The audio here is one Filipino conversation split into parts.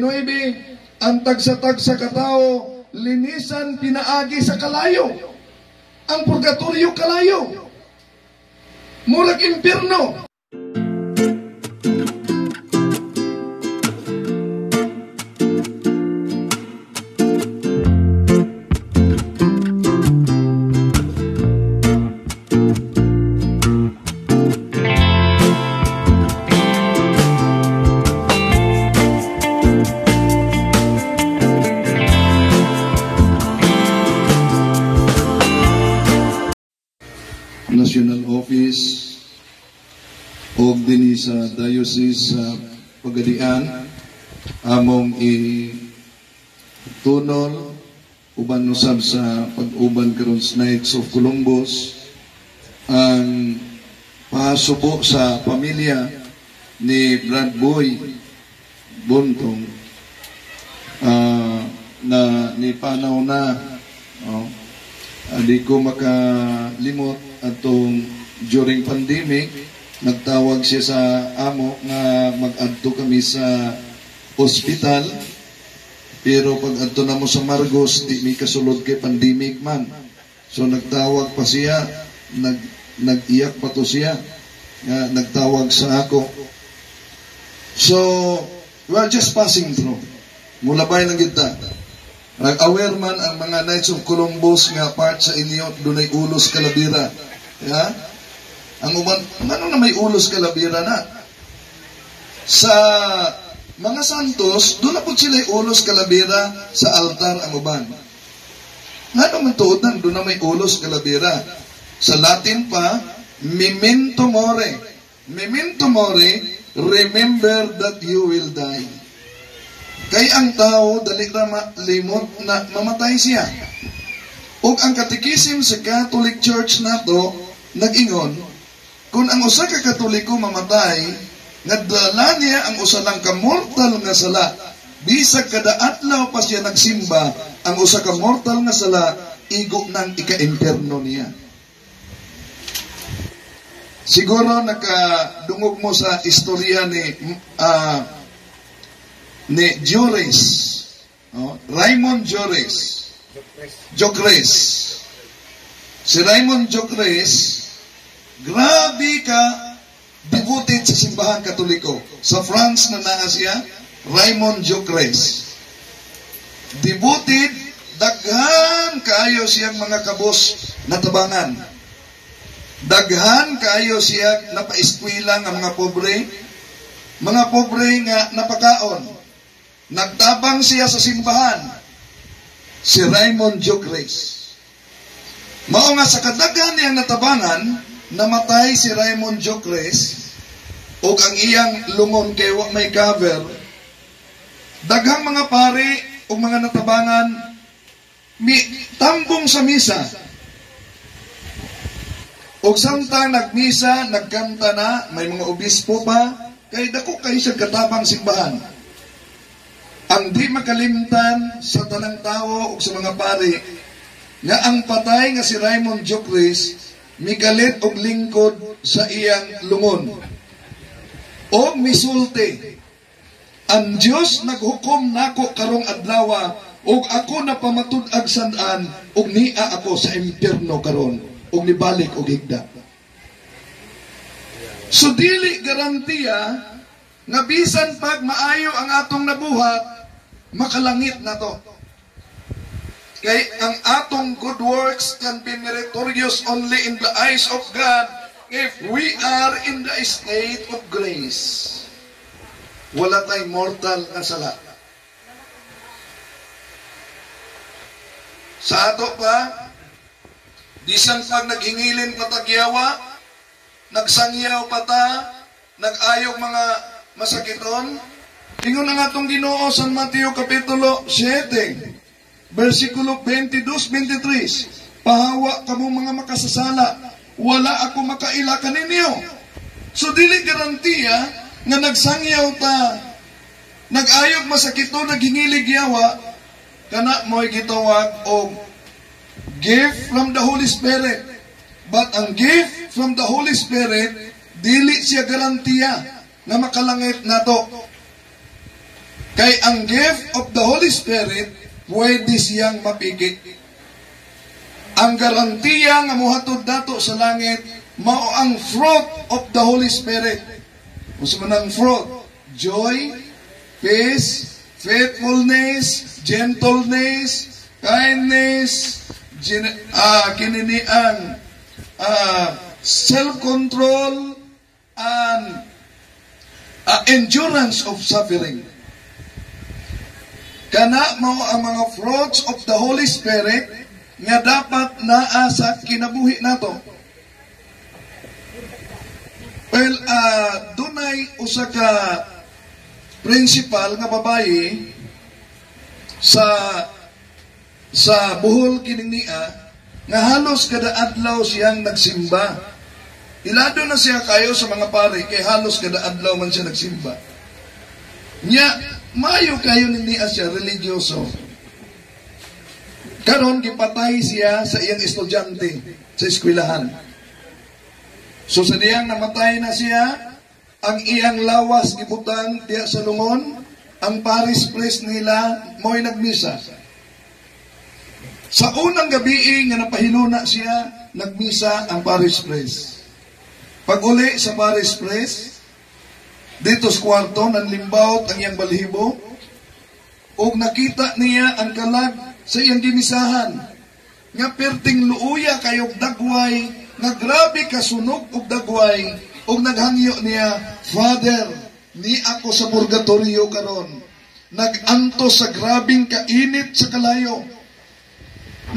9, ang tagsatag sa katao, linisan pinaagi sa kalayo. Ang purgatorio kalayo. Murag impyerno. Diocese sa Pagadian among i tunol uban usab sa pag-uban karon Knights of Columbus ang pahasubo sa pamilya ni Brad Boy Buntong ah, na ni panaw na oh, Hindi ko makalimot atong during pandemic, nagtawag siya sa amo nga mag-adto kami sa ospital. Pero pag adto na mo sa Margos, di mi kasulod kay pandemic man. So nagtawag pa siya, nag nag-iyak pa to siya. Nga nagtawag sa ako. So, we're just passing through. Mula ba lang kita? Nag-aware man ang mga Knights of Columbus nga part sa inyo, dunay ulos kalabira. Ya? Ang uban, ano na may ulos kalabira na? Sa mga santos, doon na po sila ulos kalabira sa altar ang uban. Nga naman tuotan, doon na may ulos kalabira. Sa Latin pa, memento mori. Memento mori, remember that you will die. Kay ang tao, dali na limot na mamatay siya. Ug ang katikisim sa Catholic Church nato nag-ingon, kung ang usa ka Katoliko mamatay, nagdala niya ang usa lang ka mortal nga sala, bisag kada adlaw pa siya nagsimba, ang usa ka mortal nga sala, igo nang ika-imperno niya. Siguro nakadungog mo sa istorya ni ah, ni Jores, no? Raymond Jores, Jocres. Si Raymond Jocres, grabe ka devoted sa simbahan katoliko. Sa France na naa siya, Raymond Jocres. Devoted, daghan kaayo siyang mga kabos na tabangan. Daghan kaayo siya napaeskwela nga mga pobre, mga pobre nga napakaon. Nagtabang siya sa simbahan. Si Raymond Jocres. Mao nga sa kadaghan niyang natabangan, namatay si Raymond Jocres o ang iyang lungon kay wa may cover. Daghang mga pari o mga natabangan mi tambong sa misa. Og samtang nagmisa, nagkanta na, may mga obispo pa, kay dako kay siya katabang simbahan. Ang di makalimtan sa tanang tao o sa mga pari, nga ang patay nga si Raymond Jocres, migalit og lingkod sa iyang lungon. O misulti, ang Diyos naghukom nako karong adlawa, ug ako na pamatud-ag sandan, ug nia ako sa impyerno karon, ug nibalik og higda. So dili garantiya nga bisan pag maayo ang atong nabuhat, makalangit na to. Kay ang atong good works can be meritorious only in the eyes of God if we are in the state of grace. Wala tay mortal na sala. Sa ato pa, bisan pag naghingilin patagyawa, nagsangyaw pata, nag-ayog mga masakiton, Ingon na nga itong ginoo sa Mateo Kapitulo 7, versikulo 22-23, Pahawa kamo mga makasasala, wala ako makaila kaninyo. So dili garantiya nga nagsangyaw ta, nag-ayog masakito, naghingilig yawa, kana mo'y gitawag og gift from the Holy Spirit. But ang gift from the Holy Spirit, dili siya garantiya na makalangit nato. Kay ang gift of the Holy Spirit, pwede siyang mapiki. Ang garantiya nga muhatod dato sa langit, mao ang fruit of the Holy Spirit. Usa man ang fruit, joy, peace, faithfulness, gentleness, kindness, gen, uh, kininiang, uh, self-control, and uh, endurance of suffering. Kana mao ang mga fruits of the Holy Spirit nga dapat naa sa kinabuhi nato. Well, uh, dunay usa ka principal nga babayi sa sa buhol kining nga halos kada adlaw siyang nagsimba. Ilado na siya kayo sa mga pare kay halos kada adlaw man siya nagsimba. Nya mayo kayo ni siya religyoso. Karon gipatay siya sa iyang estudyante sa eskwelahan. So sa diyang namatay na siya, ang iyang lawas gibutang diya sa lungon, ang Paris Press nila mo'y nagmisa. Sa unang gabi nga napahiluna siya, nagmisa ang Paris Press. Pag uli sa Paris Press, dito sa kwarto, nanlimbawt ang iyang balhibo, o nakita niya ang kalag sa iyang gimisahan, nga perting luuya kayog dagway, nga grabe kasunog og dagway, og naghangyo niya, Father, ni ako sa purgatorio karon. Naganto sa grabing kainit sa kalayo.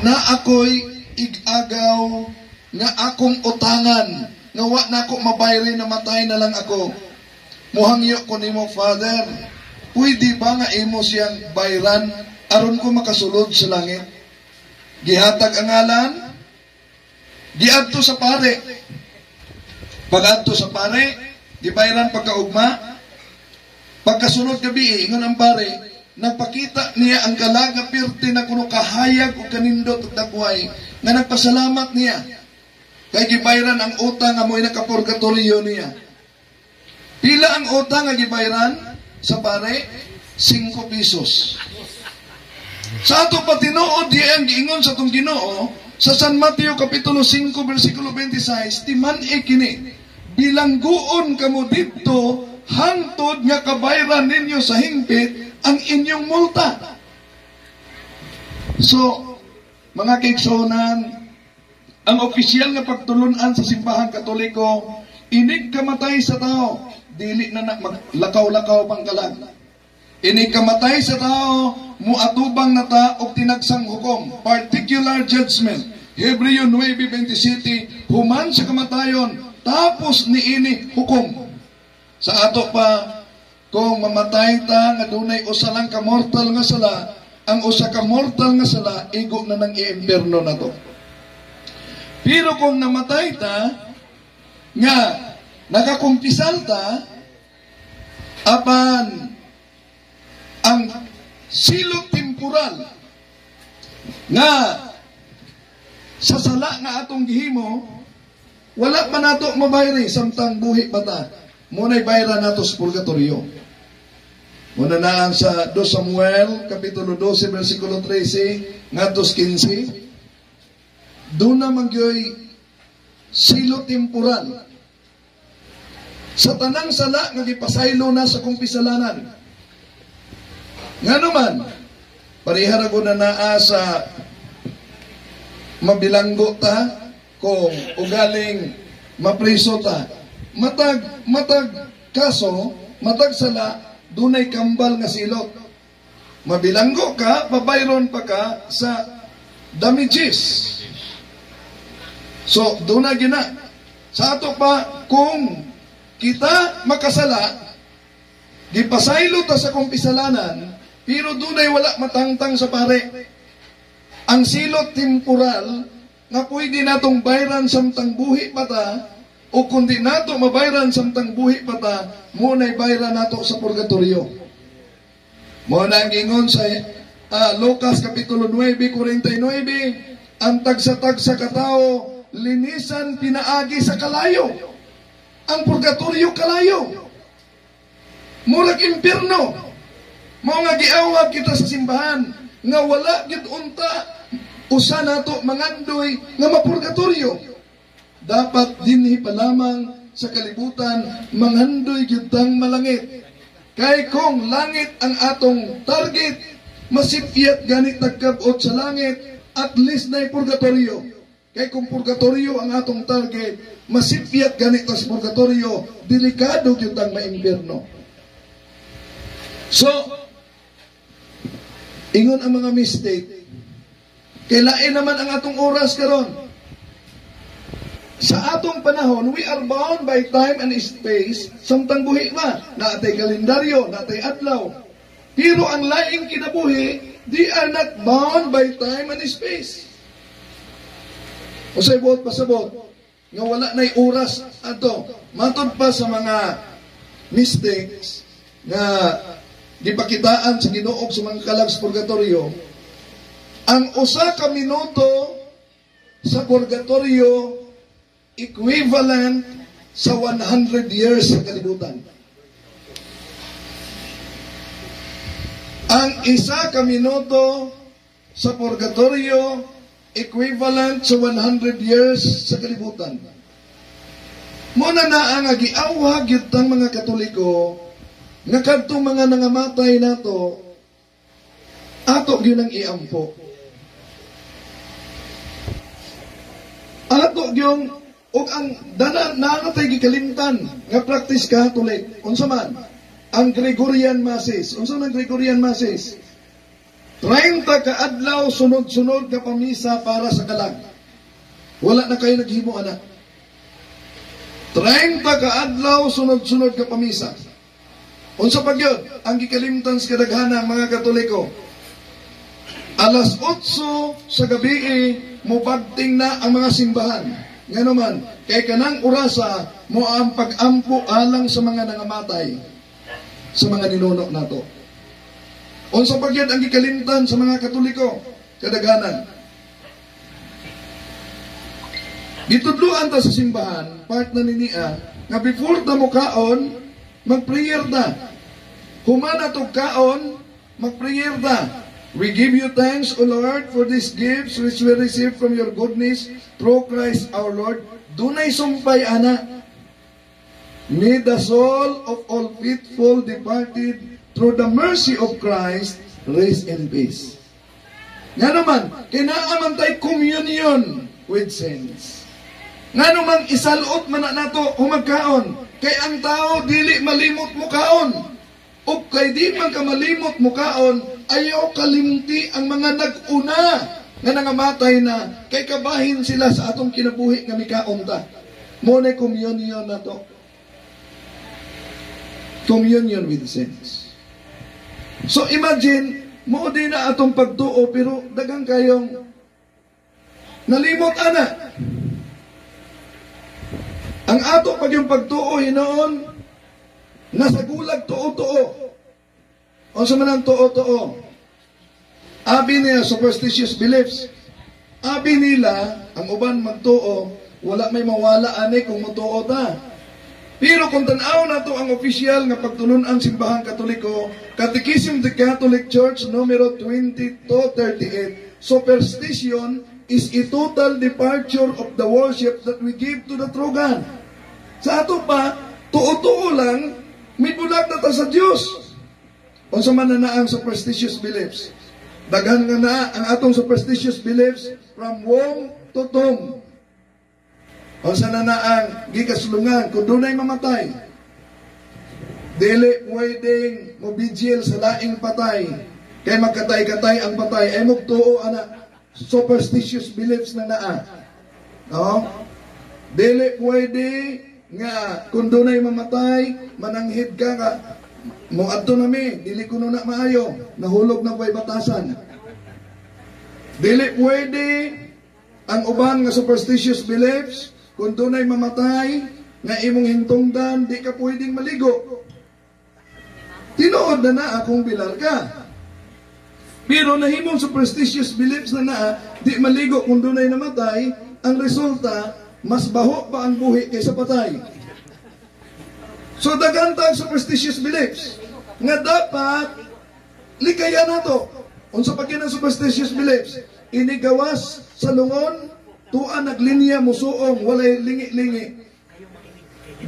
Na ako'y igagaw nga akong utangan nga wa na ako mabayri na matay na lang ako. Muhangyo ko nimo Father, pwede ba nga imo siyang bayran aron ko makasulod sa langit? Gihatag ang ngalan, giadto sa pare, Pagadto sa pare, gibayran pagkaugma, pagkasunod gabi, ingon ang pare, nagpakita niya ang kalaga pirti na kuno kahayag o kanindot at dagway, nga nagpasalamat niya. Kay gibayran ang utang nga mo'y nakapurgatorio niya. Pila ang utang nga gibayran sa pare? 5 pesos. Sa ato pa di ang giingon sa tong Ginoo sa San Mateo kapitulo 5 bersikulo 26 timan e kini bilangguon kamo didto hangtod nga kabayran ninyo sa hingpit ang inyong multa. So, mga kaigsonan, ang opisyal nga pagtulunan sa simbahan katoliko, inig kamatay sa tao, dili na na maglakaw-lakaw pang kalag. Inig kamatay sa tao, muatubang na ta og tinagsang hukom, particular judgment. Hebreo 9:27, human sa kamatayon, tapos ni ini hukom. Sa ato pa, kung mamatay ta nga dunay usa lang ka nga sala, ang usa ka mortal nga sala igo na ng iimperno na to. Pero kung namatay ta nga nakakumpisal ta apan ang silo temporal nga sa sala nga atong gihimo wala pa nato mabayri samtang buhi pa ta. Muna'y bayra nato sa purgatorio. Muna na sa 2 Samuel kapitulo 12 versikulo 13 ngadto 15 doon na magyoy silo temporal sa tanang sala nga gipasaylo na sa kumpisalanan nga naman parihara ko na naa sa mabilanggo ta kung ugaling mapriso ta. Matag matag kaso matag sala dunay kambal nga silot. Mabilanggo ka pabayron pa ka sa damages so duna gina. Sa ato pa kung kita makasala gipasaylo ta sa kumpisalanan pero dunay wala matangtang sa pare ang silot temporal nga pwede natong bayran samtang buhi pa ta o kundi nato mabayran samtang buhi pa ta muna'y bayran nato sa purgatorio. Mo na ang gingon sa uh, Lucas kapitulo 9:49 ang tagsa-tagsa katao linisan pinaagi sa kalayo. Ang purgatorio kalayo. Murag impierno. Mao nga giawag kita sa simbahan nga wala gid unta usa nato mangandoy nga mapurgatorio. Dapat dinhi pa lamang sa kalibutan mangandoy gyud tang malangit. Kay kung langit ang atong target, masipyat ganit nagkabot sa langit, at least na purgatorio. Kay kung purgatorio ang atong target, masipyat ganit sa purgatorio, delikado gyud ang maimbierno. So, ingon ang mga mistake, kay lain naman ang atong oras karon. Sa atong panahon, we are bound by time and space. Samtang buhi ba? Naatay kalendaryo, naatay adlaw. Pero ang laing kinabuhi, they are not bound by time and space. O sa ibot pasabot, nga wala na'y oras ato. Matod pa sa mga mistakes nga gipakitaan sa Ginoo sa mga kalag sa purgatorio, ang usa ka minuto sa purgatorio equivalent sa 100 years sa kalibutan. Ang isa ka minuto sa purgatorio equivalent sa 100 years sa kalibutan. Muna na ang agiawag yutang mga katoliko nga kadtong mga nangamatay nato ato gyud ang iampo. Ato gyud ug ang dana nanatay gikalimtan nga practice Catholic unsa man ang Gregorian Masses unsa man Gregorian Masses 30 ka adlaw sunod-sunod nga pamisa para sa kalag wala na kayo naghimo ana 30 ka adlaw sunod-sunod ka pamisa. Unsa pa gyud ang gikalimtan sa kadaghana mga Katoliko. Alas 8 sa gabi mubagting na ang mga simbahan. Nga naman, kay kanang orasa mo ang pag-ampo alang sa mga nangamatay sa mga ninuno nato. Unsa pagyud ang gikalimtan sa mga Katoliko kadaganan. Gitudluan ta sa simbahan, part na niya, nga before ta mo kaon, mag-prayer ta. Humana to kaon, mag-prayer ta. We give you thanks, O Lord, for these gifts which we receive from your goodness through Christ our Lord. Dunay sumpay, ana. May the soul of all faithful departed through the mercy of Christ rest in peace. Nga naman, kinaaman tayo communion with saints. Nga naman, isalot man na nato humagkaon. Kay ang tao, dili malimot mo kaon. O kay di man ka malimot mo kaon, ayaw kalimti ang mga nag-una nga nangamatay na kay kabahin sila sa atong kinabuhi nga mikaon ta. Mo na communion na to. Communion with saints. So imagine, mo din na atong pagtuo pero dagang kayong nalimot ana. Ang ato pag yung pagtuo hinoon, nasa gulag tuo-tuo. O sa manang tuo-tuo. Abi niya superstitious beliefs. Abi nila, ang uban magtuo, wala may mawala ani kung mutuo ta. Pero kung tanaw na ang opisyal nga pagtulunan simbahan katoliko, Catechism of the Catholic Church numero 2238, superstition is a total departure of the worship that we give to the true God. Sa ato pa, tuo-tuo lang, may na ta sa Diyos. O sa man na superstitious beliefs. Daghan nga na ang atong superstitious beliefs from womb to tomb. O sa na ang gikaslungan kung dunay mamatay. Dili pwedeng mobigil sa laing patay. Kay magkatay-katay ang patay. Ay mugtuo ana superstitious beliefs na naa. No? Dili pwede nga kung dunay mamatay, mananghid ka nga mo adto nami, dili kuno na maayo, nahulog na ko'y batasan. Dili pwede ang uban nga superstitious beliefs, kung dunay mamatay, nga imong hintungdan, di ka pwedeng maligo. Tinuod na na akong bilar ka. Pero nahimong superstitious beliefs na na, di maligo kung dunay namatay, ang resulta, mas baho pa ang buhi kaysa patay. So dagantang superstitious beliefs nga dapat likaya nato. Unsa pa kinang superstitious beliefs? Inigawas sa lungon, tuan naglinya musuong, walay lingi-lingi.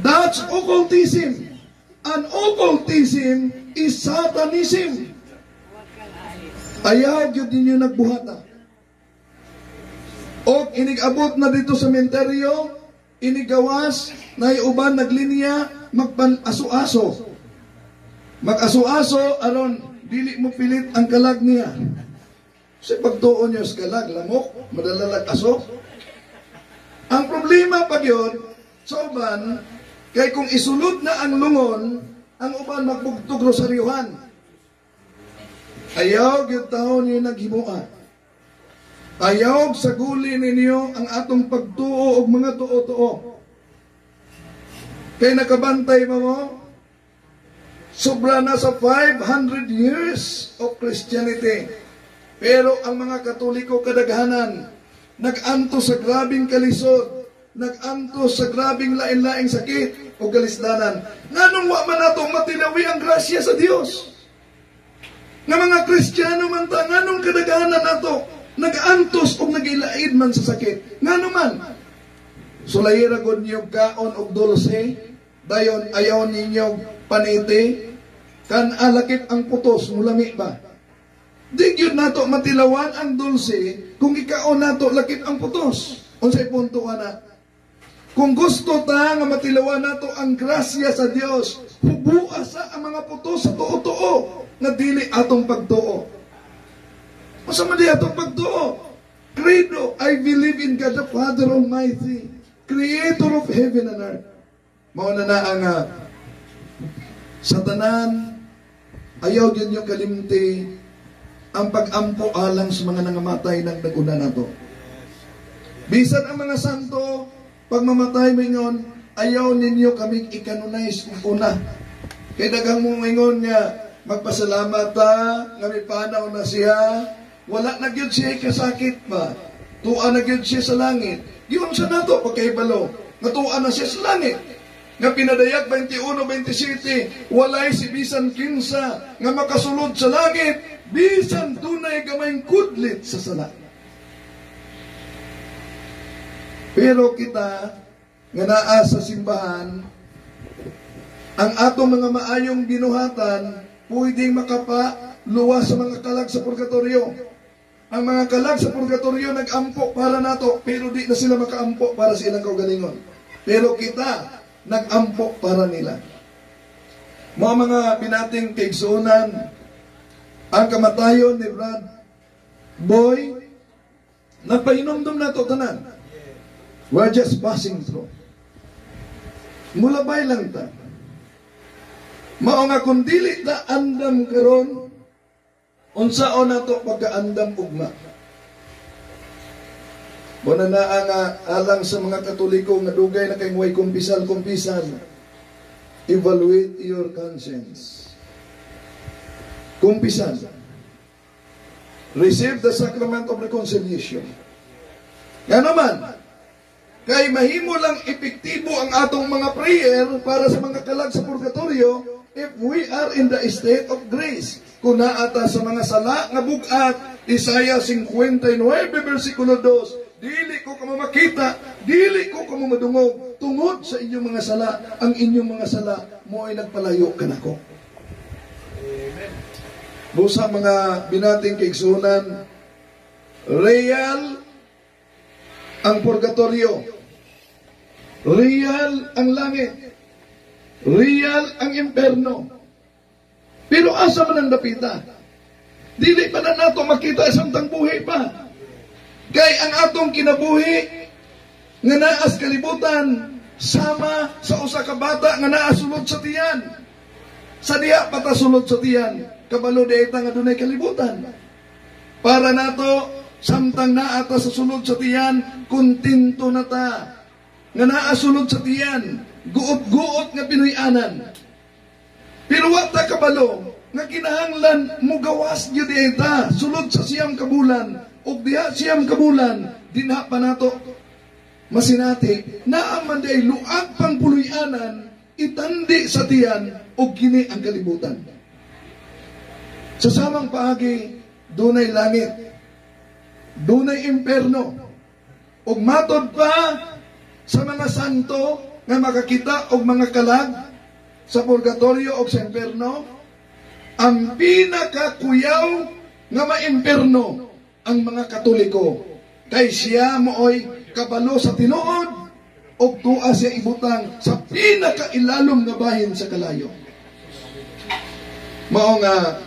That's occultism. And occultism is satanism. Ayaw gyud ninyo nagbuhata. O inigabot na dito sa menteryo, inigawas na uban naglinya magpan-aso-aso. Mag-aso-aso aron dili mo pilit ang kalag niya. Sa pagtuon niyo sa kalag, lamok, madalalag aso. Ang problema pag yun, sa uban, kay kung isulod na ang lungon, ang uban magbugtog rosaryuhan. Ayaw gyud taon niyo naghimuan. Ayaw sa guli ninyo ang atong pagtuo og mga tuo-tuo. Kay nakabantay mo mo, sobra na sa 500 years of Christianity. Pero ang mga Katoliko kadaghanan, nag-anto sa grabing kalisod, nag-anto sa grabing lain-laing sakit o kalisdanan. Nganong wa man nato matinawi ang grasya sa Dios? Nga mga Kristiyano man ta, nganong kadaghanan nato nag-antos o nagilaid man sa sakit? Ngano man? Sulayira gud niyo kaon og dulce, dayon ayaw ninyo paniti, kan alakip ang putos, mulami ba? Di yun nato matilawan ang dulce kung ikaon nato lakip ang putos. Unsay punto ana? Kung gusto ta nga matilawan nato ang grasya sa Dios, hubua sa ang mga putos sa tuo-tuo nga dili atong pagtuo. Masa man di atong pagtuo? Credo, I believe in God the Father Almighty, Creator of heaven and earth. Mao na na ang uh, sa tanan, ayaw din yung kalimti ang pag-ampo alang sa mga nangamatay ng naguna nato. Bisan ang mga santo, pag mamatay mo ingon, ayaw ninyo kaming ikanonize kung una. Kaya dagang mo ingon nga, magpasalamat ta, nga may panaw na siya, wala na gyud siya kasakit ba? Tuwa na gyud siya sa langit. Giyon sa nato pagkaibalo, nga tuwa na siya sa langit. Nga pinadayag 21-27, walay si bisan kinsa nga makasulod sa langit, bisan tunay gamayng kudlit sa sala. Pero kita, nga naa sa simbahan, ang atong mga maayong binuhatan, pwedeng makapa luwas sa mga kalag sa purgatorio. Ang mga kalag sa purgatorio nag-ampo para nato, pero di na sila makaampo para sa ilang kaugalingon. Pero kita, nag-ampo para nila. Mga mga binating kaigsunan, ang kamatayon ni Brad Boy, nagpainomdom na to tanan. We're just passing through. Mulabay lang ta. Mao nga kung dili ta andam karon unsaon nato pagkaandam ugma. Bona na ang alang sa mga Katoliko nga dugay na kay way kumpisal-kumpisan. Evaluate your conscience. Kumpisan. Receive the sacrament of reconciliation. Nga naman, kay mahimo lang epektibo ang atong mga prayer para sa mga kalag sa purgatorio if we are in the state of grace. Kung naata sa mga sala nga bugat, Isaiah 59, versikulo 2, dili ko kamo makita, dili ko kamo madungog, tungod sa inyong mga sala, ang inyong mga sala mo ay nagpalayo kanako. Amen. Busa mga binating kaigsunan, real ang purgatorio, real ang langit, real ang imperno. Pero asa man ang dapita? Dili pa na nato makita isang tangbuhi pa. Kay ang atong kinabuhi nga naas kalibutan sama sa usa ka bata nga naa sulod sa tiyan. Sa diha patasulod sa tiyan, kabalo di nga dunay kalibutan. Para nato samtang naa ta sa sulod sa tiyan, kontento na ta. Nga naa sulod sa tiyan, guot-guot nga pinuy-anan. Pero wa ta kabalo nga kinahanglan mo gawas gyud ita sulod sa siyam kabulan ug diha siyam kabulan dinha pa nato masinati naa man day luag pang puluyanan itandi sa tiyan ug kini ang kalibutan Sa samang paagi, dunay langit. Dunay imperno. Ug matod pa sa mga santo nga makakita og mga kalag sa purgatorio o sa imperno, ang pinakakuyaw nga maimperno ang mga katoliko. Kay siya mooy kabalo sa tinuod o tuwa siya ibutang sa pinakailalom nga bahin sa kalayo. Mao nga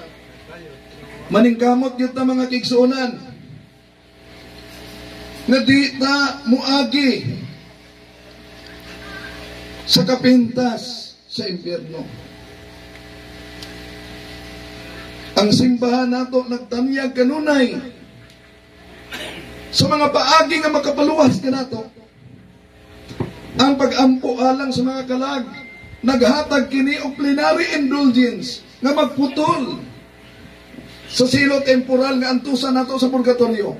maningkamot gyud ta mga kigsuonan nga di ta muagi sa kapintas sa impyerno. Ang simbahan nato nagtanyag kanunay sa mga paagi nga makapaluwas ka nato. Ang pag-ampo alang sa mga kalag, naghatag kini og plenary indulgence nga magputol sa silo temporal nga antusan nato sa purgatorio.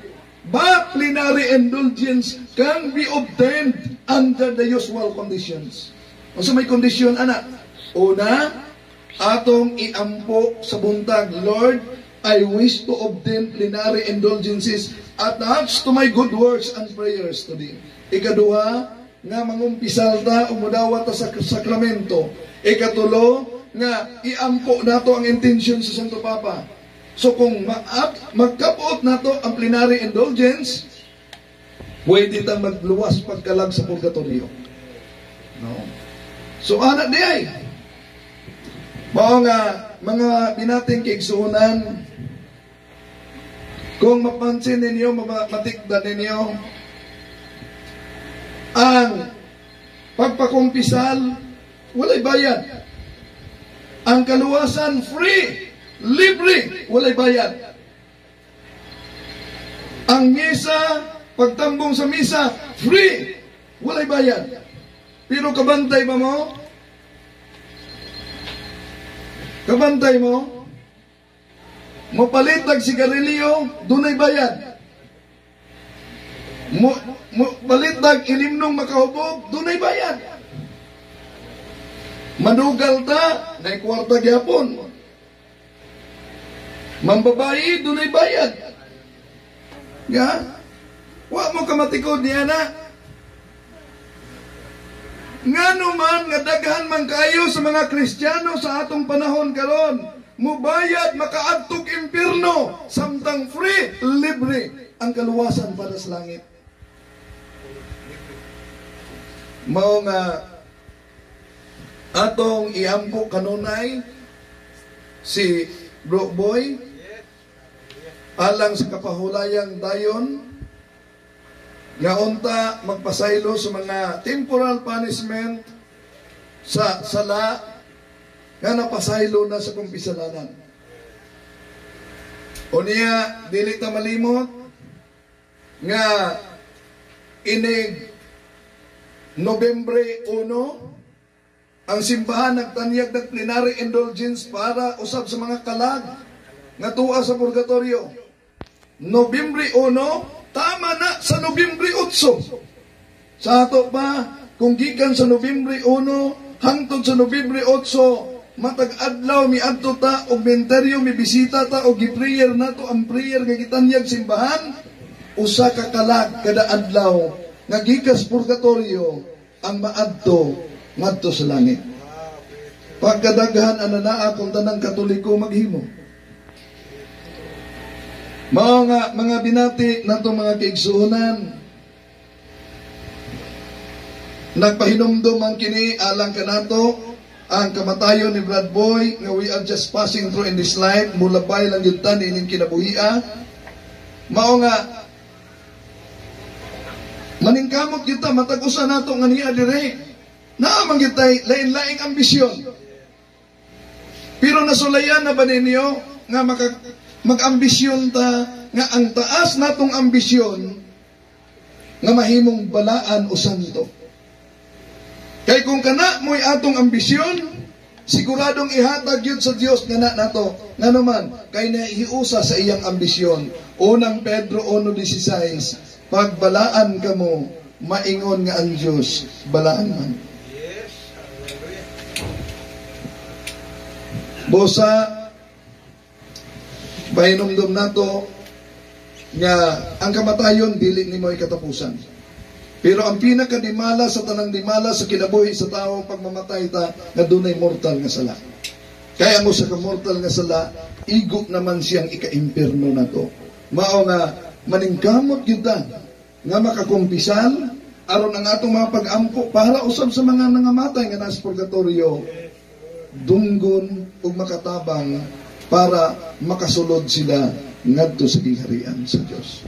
But plenary indulgence can be obtained under the usual conditions. O sa may kondisyon, anak. Una, atong iampo sa buntag, Lord, I wish to obtain plenary indulgences attached to my good works and prayers today. Ikaduha, nga mangumpisal ta o mudawat ta sa sakramento. Ikatulo, nga iampo nato ang intention sa Santo Papa. So kung ma- magkapuot nato ang plenary indulgence, pwede tang magluwas pagkalag sa purgatorio. No? So ana di ay. Mao nga mga binating kigsuunan kung mapansin ninyo, matikdan ninyo, ang pagpakumpisal, walay bayad. Ang kaluwasan, free, libre, walay bayad. Ang misa, pagtambong sa misa, free, walay bayad. Pero kabantay ba mo? Kabantay mo? Mapalitag sigarilyo, dunay bayad. Mo, mo balitag ilimnong makahubog, dunay bayad. Manugal ta, na kwarta gyapon. Mambabayi, dunay bayad. Ya? Wa mo ka matikod niya na. Nga naman, nga daghan man kayo sa mga Kristiyano sa atong panahon karon mubayad makaadtog impirno samtang free libre ang kaluwasan para sa langit mao nga atong iampo kanunay si Bro Boy alang sa kapahulayang dayon nga magpasaylo sa mga temporal punishment sa sala nga napasaylo na sa kumpisalanan. O niya, dili ta malimot, nga inig Nobyembre 1, ang simbahan nagtanyag ng plenary indulgence para usab sa mga kalag nga tuwa sa purgatorio. Nobyembre 1, tama na sa Nobyembre 8. Sa ato pa, kung gikan sa Nobyembre 1, hangtod sa Nobyembre 8, matag adlaw mi adto ta og menteryo mi bisita ta og gi-prayer nato ang prayer nga gitanyag simbahan usa ka kalag kada adlaw nga gikas purgatorio ang maadto ngadto sa langit. Pagkadaghan ananaa kung tanang katoliko maghimo. Mao nga mga binati nato mga kaigsuonan nagpahinumdum ang kini alang kanato ang kamatayon ni Brad Boy nga we are just passing through in this life mulabay lang yun tan ining kinabuhia. Mao nga maningkamot kita matagusan nato nga niya dire naamang kitay lain-laing ambisyon pero nasulayan na ba ninyo nga mag-ambisyon ta nga ang taas natong ambisyon nga mahimong balaan o santo Kay kung kana mo'y atong ambisyon, siguradong ihatag yun sa Dios nga na nato. Nga naman, kay naihiusa sa iyang ambisyon. Unang Pedro 1.16, pagbalaan ka mo, maingon nga ang Diyos, balaan man. Bosa, Ipahinumdum nato nga ang kamatayon dili nimo katapusan. Pero ang pinakadimala sa tanang dimala sa kinabuhi sa tao pagmamatay ta nga dunay mortal nga sala. Kaya mo sa kamortal nga sala, igo naman siyang ika-imperno na to. Mao nga maningkamot kita nga makakumpisal aron ang atong mga pag-ampo para usab sa mga nangamatay nga nasa purgatorio dunggon ug makatabang para makasulod sila ngadto sa gingharian sa Dios.